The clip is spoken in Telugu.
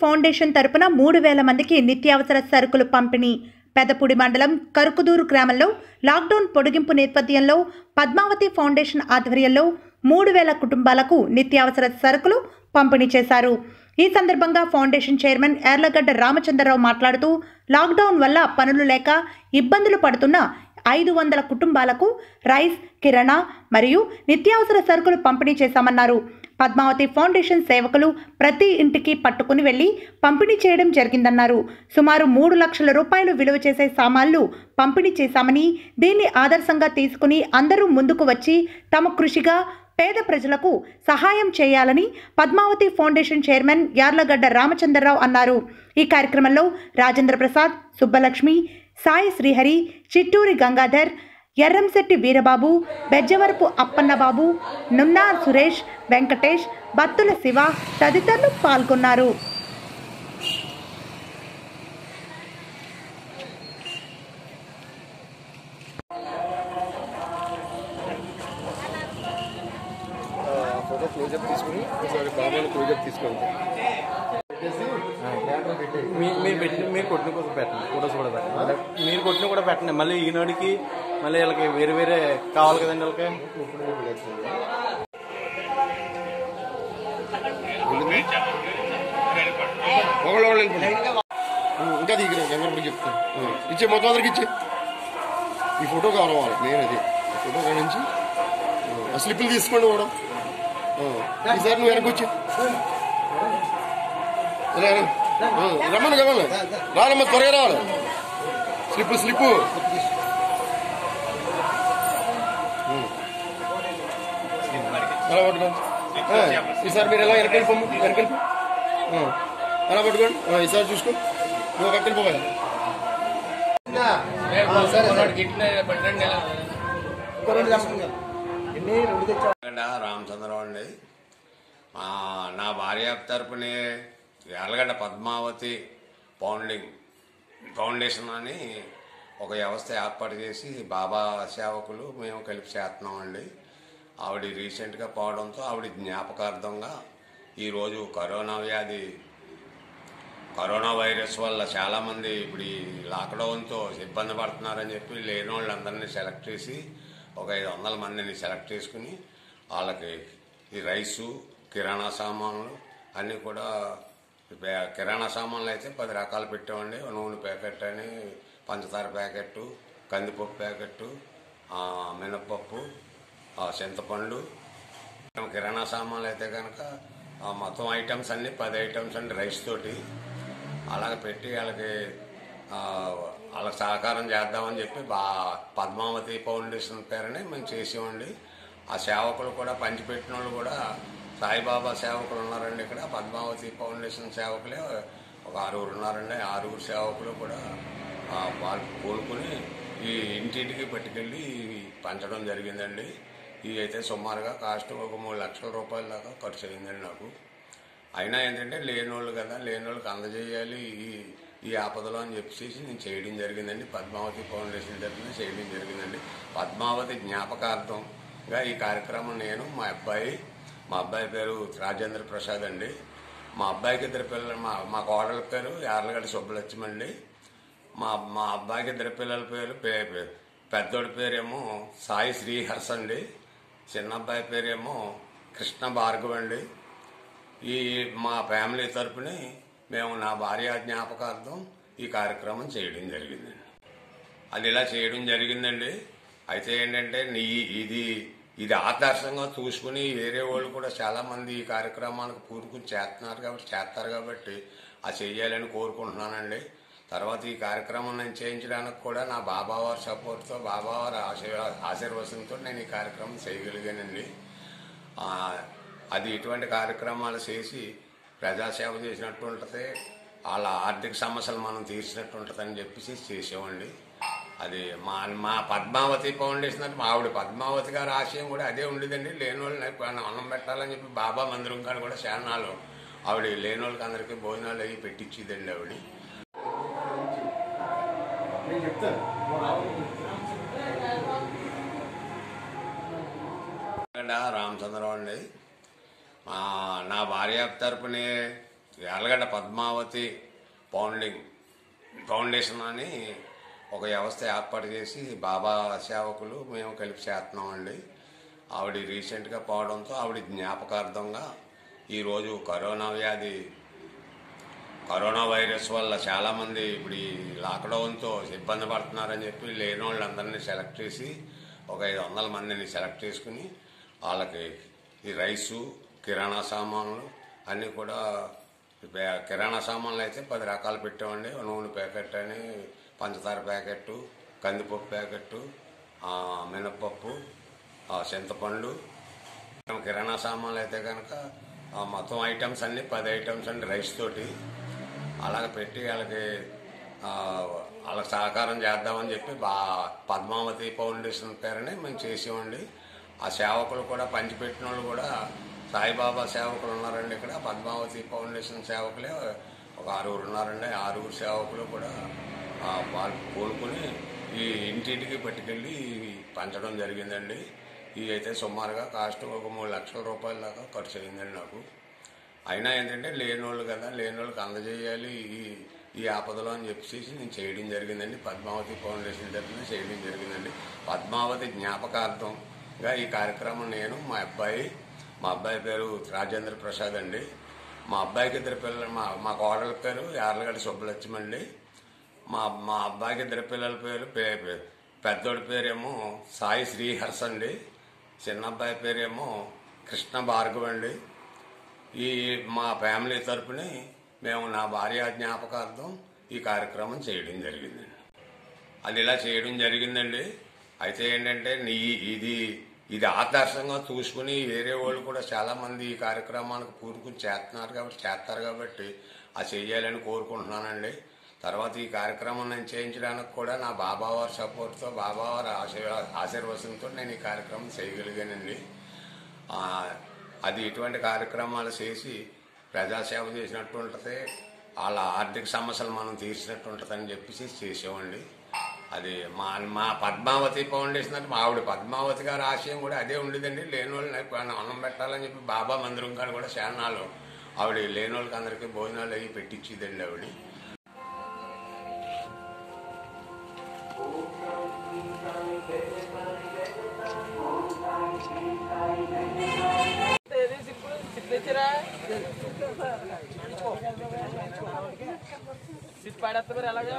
ఫౌండేషన్ తరపున మూడు వేల మందికి నిత్యావసర సరుకులు పంపిణీ. పెదపూడి మండలం కరుకుదూరు గ్రామంలో లాక్డౌన్ పొడిగింపు నేపథ్యంలో పద్మావతి ఫౌండేషన్ ఆధ్వర్యంలో మూడు వేల కుటుంబాలకు నిత్యావసర సరుకులు పంపిణీ చేశారు. ఈ సందర్భంగా ఫౌండేషన్ చైర్మన్ ఎర్లగడ్డ రామచంద్రరావు మాట్లాడుతూ లాక్డౌన్ వల్ల పనులు లేక ఇబ్బందులు పడుతున్న ఐదు వందల కుటుంబాలకు రైస్ కిరణా మరియు నిత్యావసర సరుకులు పంపిణీ చేశామన్నారు. పద్మావతి ఫౌండేషన్ సేవకులు ప్రతి ఇంటికి పట్టుకుని వెళ్ళి పంపిణీ చేయడం జరిగిందన్నారు. సుమారు మూడు లక్షల రూపాయలు విలువ చేసే సామాన్లు పంపిణీ చేశామని దీన్ని ఆదర్శంగా తీసుకుని అందరూ ముందుకు వచ్చి తమ కృషిగా పేద ప్రజలకు సహాయం చేయాలని పద్మావతి ఫౌండేషన్ చైర్మన్ యార్లగడ్డ రామచంద్రరావు అన్నారు. ఈ కార్యక్రమంలో రాజేంద్ర ప్రసాద్ సుబ్బలక్ష్మి సాయి శ్రీహరి చిట్టూరి గంగాధర్ ఎర్రంశెట్టి వీరబాబు బెజ్జవరపు అప్పన్నబాబు నున్నా సురేష్ వెంకటేష్ బత్తుల శివ తదితరులు పాల్గొన్నారు. ఫోటో క్లోజప్ తీసుకుని ఒకసారి బాబాను క్లోజప్ తీసుకోండి మీరు పెట్టిన మీరు కొట్టిన కోసం పెట్టండి ఫోటోస్ కూడా పెట్టండి. మీరు కొట్టిన కూడా పెట్టండి. మళ్ళీ ఈనాడికి మళ్ళీ వీళ్ళకి వేరే వేరే కావాలి కదండి వాళ్ళకి? ఇంకా దిగిన ఎవరికి చెప్తాను. ఇచ్చే మొత్తం అందరికి ఇచ్చే. ఈ ఫోటో కావాలి నేను అది. ఫోటో కానించి ఆ స్లిప్లు తీసుకోండి కూడా ఈసారి నువ్వు వెనక్కి రమ్మను రమ్మను. రానమ్మ త్వరగా రావాలి. Slip slip. అలా పట్టుకోండి. ఈసారి మీరు ఎలా వెనకెళ్ళి పొమ్ము వెనకెళ్ళి ఆ, అలా పట్టుకోండి. ఈసారి చూసుకో. నువ్వు పక్కన పోవాలి. రామచంద్రరావు అండి. ఆ, నా భార్య తరపునే ఎర్లగడ్డ పద్మావతి ఫౌండింగ్ ఫౌండేషన్ అని ఒక వ్యవస్థ ఏర్పాటు చేసి బాబా సేవకులు మేము కలిపి చేస్తున్నామండి. ఆవిడ రీసెంట్గా పోవడంతో ఆవిడ జ్ఞాపకార్థంగా ఈరోజు కరోనా వ్యాధి కరోనా వైరస్ వల్ల చాలామంది ఇప్పుడు ఈ లాక్డౌన్తో ఇబ్బంది పడుతున్నారని చెప్పి లేని వాళ్ళందరినీ సెలెక్ట్ చేసి ఒక ఐదు వందల మందిని సెలెక్ట్ చేసుకుని వాళ్ళకి ఈ రైసు కిరాణా సామాన్లు అన్నీ కూడా కిరాణా సామాన్లు అయితే పది రకాలు పెట్టామండి నూనె ప్యాకెట్ అని పంచదార ప్యాకెట్టు కందిపప్పు ప్యాకెట్టు మినప్పప్పు చింతపండు. కిరాణా సామాన్లు అయితే కనుక మొత్తం ఐటమ్స్ అన్ని పది ఐటమ్స్ అండి రైస్ తోటి. అలాగ పెట్టి వాళ్ళకి వాళ్ళకి సహకారం చేద్దామని చెప్పి బా పద్మావతి ఫౌండేషన్ పేరుని మేము చేసామండి ఆ సేవకులు కూడా పంచిపెట్టిన వాళ్ళు కూడా సాయిబాబా సేవకులు ఉన్నారండి ఇక్కడ. పద్మావతి ఫౌండేషన్ సేవకులే. ఒక ఆరుగురు ఉన్నారండి. ఆరుగురు సేవకులు కూడా వాళ్ళు కోలుకుని ఈ ఇంటింటికి పట్టుకెళ్ళి ఇవి పంచడం జరిగిందండి. ఇవి అయితే సుమారుగా కాస్ట్ ఒక మూడు లక్షల రూపాయల దాకా ఖర్చు అయిందండి నాకు. అయినా ఏంటంటే లేనోళ్ళు కదా లేనోళ్ళకి అందజేయాలి ఈ ఈ ఆపదలో అని చెప్పేసి నేను చేయడం జరిగిందండి. పద్మావతి ఫౌండేషన్ తరఫున చేయడం జరిగిందండి. పద్మావతి జ్ఞాపకార్థంగా ఈ కార్యక్రమం నేను మా అబ్బాయి మా అబ్బాయి పేరు రాజేంద్ర ప్రసాద్ అండి. మా అబ్బాయికి ఇద్దరు పిల్లలు మా మా కోడల పేరు యార్లగడ్డ సుబ్బలక్ష్మి అండి. మా మా అబ్బాయికి ఇద్దరు పిల్లల పేరు పే- పెద్దోడి పేరేమో సాయి శ్రీహర్ష అండి. చిన్న అబ్బాయి పేరేమో కృష్ణ భార్గవ్ అండి. ఈ మా ఫ్యామిలీ తరపుని మేము నా భార్య జ్ఞాపకార్థం ఈ కార్యక్రమం చేయడం జరిగిందండి. అది ఇలా చేయడం జరిగిందండి. అయితే ఏంటంటే నీ ఇది ఇది ఆదర్శంగా చూసుకుని వేరే వాళ్ళు కూడా చాలా మంది ఈ కార్యక్రమానికి పూనుకుని చేస్తున్నారు కాబట్టి చేస్తారు కాబట్టి అది చేయాలని కోరుకుంటున్నానండి. తర్వాత ఈ కార్యక్రమం నేను చేయించడానికి కూడా నా బాబావారి సపోర్ట్తో బాబావారి ఆశీర్వచనంతో నేను ఈ కార్యక్రమం చేయగలిగానండి. అది ఇటువంటి కార్యక్రమాలు చేసి ప్రజాసేవ చేసినట్టు ఉంటుంది వాళ్ళ ఆర్థిక సమస్యలు మనం తీర్చినట్టు ఉంటుందని చెప్పేసి చేసేవండి అది మా మా పద్మావతి ఫౌండేషన్ అంటే మా ఆవిడ పద్మావతి గారి ఆశయం కూడా అదే ఉండేదండి. లేని వాళ్ళని అన్నం పెట్టాలని చెప్పి బాబా మందిరం కాడ కూడా శానాలు. ఆవిడ లేని వాళ్ళకి అందరికీ భోజనాలు అవి పెట్టించేదండి ఆవిడ. రామచంద్రరావు అండి. నా భార్య తరపునే యార్లగడ్డ పద్మావతి ఫౌండింగ్ ఫౌండేషన్ అని ఒక వ్యవస్థ ఏర్పాటు చేసి బాబా సేవకులు మేము కలిపి చేస్తున్నామండి ఆవిడ రీసెంట్గా పోవడంతో ఆవిడ జ్ఞాపకార్థంగా ఈరోజు కరోనా వ్యాధి కరోనా వైరస్ వల్ల చాలామంది ఇప్పుడు ఈ లాక్డౌన్తో ఇబ్బంది పడుతున్నారని చెప్పి లేని వాళ్ళందరినీ సెలెక్ట్ చేసి ఒక ఐదు వందల మందిని సెలెక్ట్ చేసుకుని వాళ్ళకి ఈ రైసు కిరాణా సామాన్లు అన్నీ కూడా కిరాణా సామాన్లు అయితే పది రకాలు పెట్టామండి. నూనె ప్యాకెట్ అని పంచదార ప్యాకెట్టు కందిపప్పు ప్యాకెట్టు మినప్పప్పు చింతపండు కిరాణా సామాన్లు అయితే కనుక మొత్తం ఐటమ్స్ అన్ని పది ఐటమ్స్ అండి రైస్ తోటి. అలాగ పెట్టి వాళ్ళకి వాళ్ళకి సహకారం చేద్దామని చెప్పి బా పద్మావతి ఫౌండేషన్ పేరుని మేము చేసేవండి ఆ సేవకులు కూడా పంచిపెట్టిన వాళ్ళు కూడా సాయిబాబా సేవకులు ఉన్నారండి ఇక్కడ. పద్మావతి ఫౌండేషన్ సేవకులే ఒక ఆరుగురు ఉన్నారండి. ఆరుగురు సేవకులు కూడా వాళ్ళు కోలుకుని ఈ ఇంటింటికి పట్టుకెళ్ళి ఇవి పంచడం జరిగిందండి. ఇవి అయితే సుమారుగా కాస్ట్ ఒక మూడు లక్షల రూపాయల దాకా ఖర్చు అయిందండి నాకు. అయినా ఏంటంటే లేనోళ్ళు కదా లేనోళ్ళకి అందజేయాలి ఈ ఈ ఆపదలో అని చెప్పేసి నేను చేయడం జరిగిందండి. పద్మావతి ఫౌండేషన్ తరఫున చేయడం జరిగిందండి. పద్మావతి జ్ఞాపకార్థంగా ఈ కార్యక్రమం నేను మా అబ్బాయి మా అబ్బాయి పేరు రాజేంద్ర ప్రసాద్ అండి. మా అబ్బాయికి ఇద్దరు పిల్లలు మా మా కోడల పేరు యార్లగడ్డ సుబ్బలక్ష్మి అండి. మా మా అబ్బాయికి ఇద్దరు పిల్లల పేరు పే- పెద్దోడి పేరేమో సాయి శ్రీహర్ష అండి. చిన్న అబ్బాయి పేరేమో కృష్ణ భార్గవ్ అండి. ఈ మా ఫ్యామిలీ తరపుని మేము నా భార్య జ్ఞాపకార్థం ఈ కార్యక్రమం చేయడం జరిగిందండి. అది ఇలా చేయడం జరిగిందండి. అయితే ఏంటంటే నీ ఇది ఇది ఆదర్శంగా చూసుకుని వేరే వాళ్ళు కూడా చాలా మంది ఈ కార్యక్రమానికి పూనుకుని చేస్తున్నారు కాబట్టి చేస్తారు కాబట్టి అది చేయాలని కోరుకుంటున్నానండి. తర్వాత ఈ కార్యక్రమం నేను చేయించడానికి కూడా నా బాబావారి సపోర్ట్తో బాబావారి ఆశీర్వా ఆశీర్వచనంతో నేను ఈ కార్యక్రమం చేయగలిగానండి. అది ఇటువంటి కార్యక్రమాలు చేసి ప్రజాసేవ చేసినట్టు ఉంటుంది వాళ్ళ ఆర్థిక సమస్యలు మనం తీర్చినట్టు ఉంటుందని చెప్పేసి చేసేవండి అది మా మా పద్మావతి ఫౌండేషన్ అంటే మా ఆవిడ పద్మావతి గారి ఆశయం కూడా అదే ఉండేదండి. లేని వాళ్ళని అన్నం పెట్టాలని చెప్పి బాబా మందిరం కాడ కూడా శానాలు. ఆవిడ లేని వాళ్ళకి అందరికీ భోజనాలు అవి పెట్టించేదండి ఆవిడ. సిట్ పాడేస్తే మరి ఎలాగా